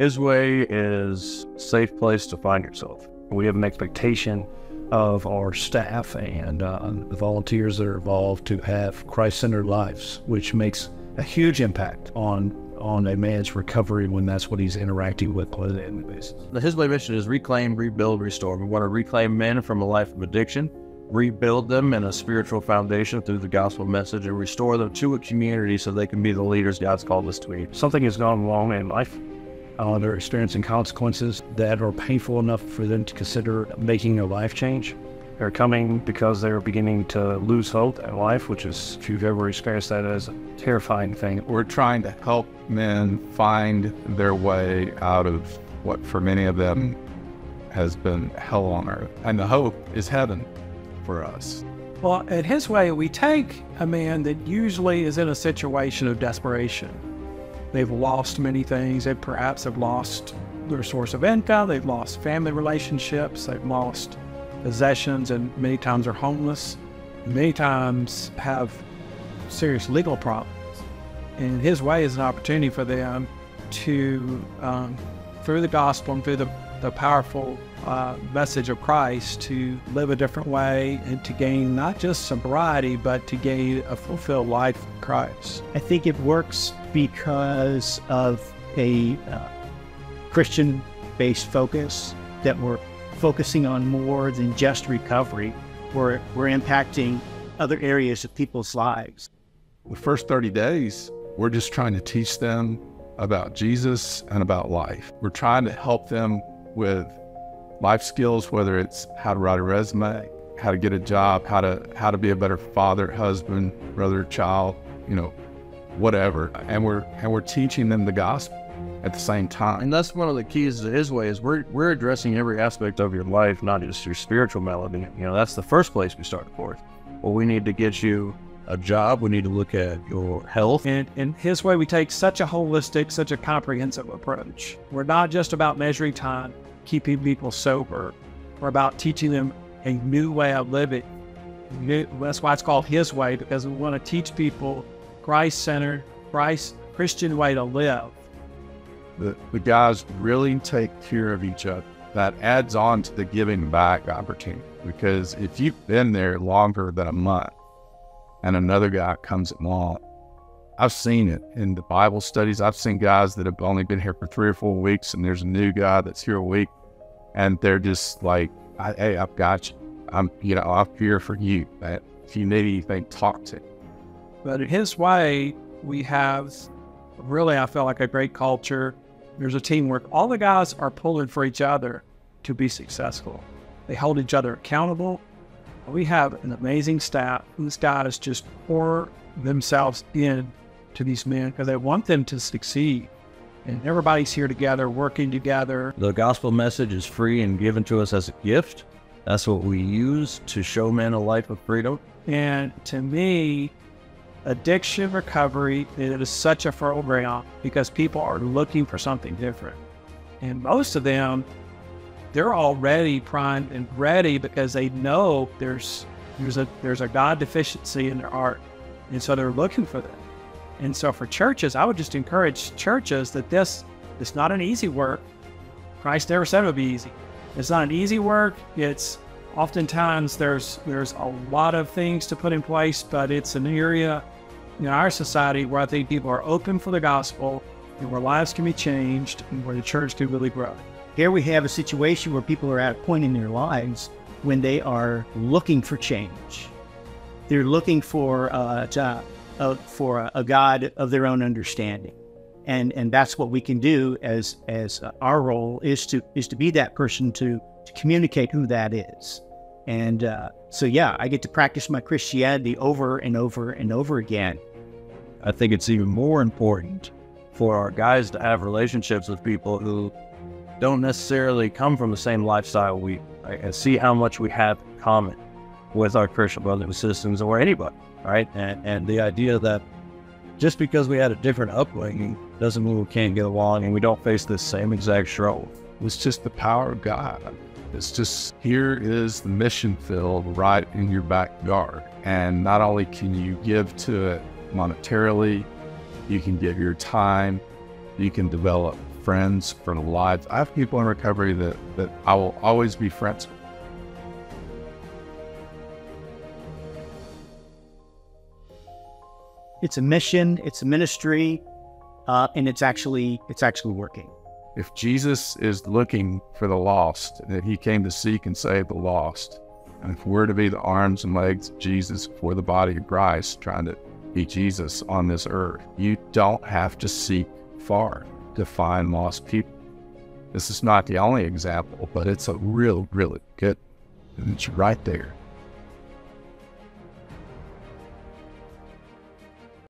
His way is a safe place to find yourself. We have an expectation of our staff and uh, the volunteers that are involved to have Christ-centered lives, which makes a huge impact on on a man's recovery when that's what he's interacting with on a daily basis. The His Way mission is reclaim, rebuild, restore. We want to reclaim men from a life of addiction, rebuild them in a spiritual foundation through the gospel message, and restore them to a community so they can be the leaders God's called us to be. Something has gone wrong in life. Uh, they're experiencing consequences that are painful enough for them to consider making a life change. They're coming because they're beginning to lose hope in life, which is, if you've ever experienced that, as a terrifying thing. We're trying to help men find their way out of what, for many of them, has been hell on earth. And the hope is heaven for us. Well, at his way, we take a man that usually is in a situation of desperation. They've lost many things. They perhaps have lost their source of income. They've lost family relationships. They've lost possessions and many times are homeless. Many times have serious legal problems. And his way is an opportunity for them to, um, through the gospel and through the, the powerful uh, message of Christ, to live a different way and to gain not just sobriety, but to gain a fulfilled life in Christ. I think it works because of a uh, Christian based focus that we're focusing on more than just recovery. We're, we're impacting other areas of people's lives. The first 30 days, we're just trying to teach them about Jesus and about life. We're trying to help them with life skills, whether it's how to write a resume, how to get a job, how to how to be a better father, husband, brother, child, you know, whatever. And we're and we're teaching them the gospel at the same time. And that's one of the keys to his way is we're we're addressing every aspect of your life, not just your spiritual melody. You know, that's the first place we start forth. Well, we need to get you a job. We need to look at your health. And in his way, we take such a holistic, such a comprehensive approach. We're not just about measuring time, keeping people sober. We're about teaching them a new way of living. That's why it's called his way, because we want to teach people Christ-centered, Christ Christian way to live the, the guys really take care of each other. That adds on to the giving back opportunity because if you've been there longer than a month and another guy comes along, I've seen it in the Bible studies. I've seen guys that have only been here for three or four weeks, and there's a new guy that's here a week, and they're just like, "Hey, I've got you. I'm, you know, I'm here for you. If you need anything, talk to." Me. But in His way, we have really, I feel like a great culture. There's a teamwork. All the guys are pulling for each other to be successful. They hold each other accountable. We have an amazing staff. These guys just pour themselves in to these men because they want them to succeed. And everybody's here together, working together. The gospel message is free and given to us as a gift. That's what we use to show men a life of freedom. And to me, addiction recovery it is such a fertile ground because people are looking for something different. And most of them, they're already primed and ready because they know there's there's a there's a God deficiency in their heart. And so they're looking for that. And so for churches, I would just encourage churches that this is not an easy work. Christ never said it would be easy. It's not an easy work. It's oftentimes there's there's a lot of things to put in place, but it's an area in our society where I think people are open for the gospel and where lives can be changed and where the church can really grow. Here we have a situation where people are at a point in their lives when they are looking for change. They're looking for uh, to, uh, for a, a God of their own understanding and and that's what we can do as as our role is to is to be that person to to communicate who that is and uh, so yeah i get to practice my christianity over and over and over again i think it's even more important for our guys to have relationships with people who don't necessarily come from the same lifestyle we right, and see how much we have in common with our christian brothers and sisters or anybody right and, and the idea that just because we had a different upbringing doesn't mean we can't get along and we don't face the same exact struggle. It's just the power of God. It's just here is the mission field right in your backyard. And not only can you give to it monetarily, you can give your time, you can develop friends for life. I have people in recovery that, that I will always be friends with. It's a mission, it's a ministry, uh, and it's actually it's actually working. If Jesus is looking for the lost, that he came to seek and save the lost, and if we're to be the arms and legs of Jesus for the body of Christ, trying to be Jesus on this earth, you don't have to seek far to find lost people. This is not the only example, but it's a real, really good. It's right there.